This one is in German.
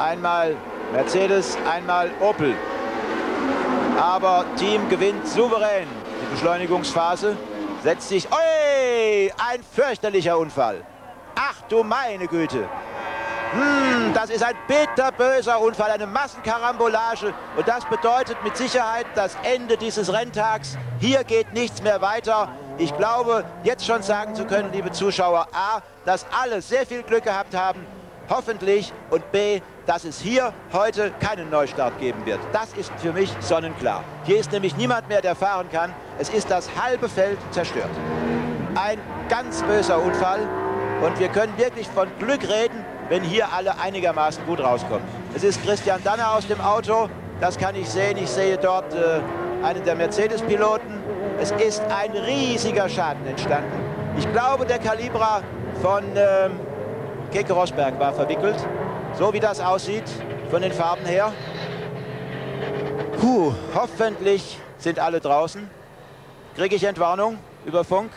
Einmal Mercedes, einmal Opel. Aber Team gewinnt souverän die Beschleunigungsphase. Setzt sich... Oi! Ein fürchterlicher Unfall. Ach du meine Güte. Hm, das ist ein bitterböser Unfall, eine Massenkarambolage. Und das bedeutet mit Sicherheit das Ende dieses Renntags. Hier geht nichts mehr weiter. Ich glaube, jetzt schon sagen zu können, liebe Zuschauer, A, dass alle sehr viel Glück gehabt haben, hoffentlich, und B, dass es hier heute keinen Neustart geben wird. Das ist für mich sonnenklar. Hier ist nämlich niemand mehr, der fahren kann. Es ist das halbe Feld zerstört. Ein ganz böser Unfall. Und wir können wirklich von Glück reden, wenn hier alle einigermaßen gut rauskommen. Es ist Christian Danner aus dem Auto, das kann ich sehen. Ich sehe dort äh, einen der Mercedes-Piloten. Es ist ein riesiger Schaden entstanden. Ich glaube, der Kalibra von ähm, Keke Rosberg war verwickelt. So wie das aussieht von den Farben her. Puh, hoffentlich sind alle draußen. Kriege ich Entwarnung über Funk?